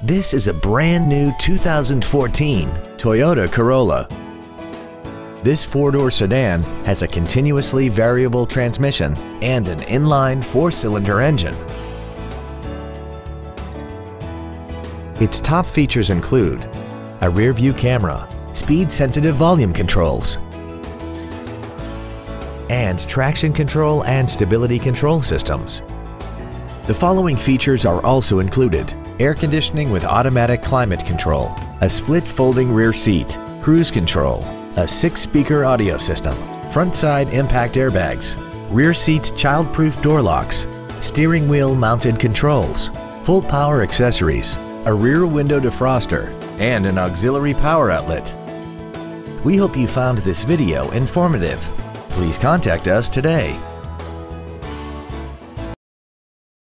This is a brand new 2014 Toyota Corolla. This four-door sedan has a continuously variable transmission and an inline four-cylinder engine. Its top features include a rear-view camera, speed-sensitive volume controls, and traction control and stability control systems. The following features are also included. Air conditioning with automatic climate control, a split folding rear seat, cruise control, a six-speaker audio system, front side impact airbags, rear seat child-proof door locks, steering wheel mounted controls, full power accessories, a rear window defroster, and an auxiliary power outlet. We hope you found this video informative. Please contact us today.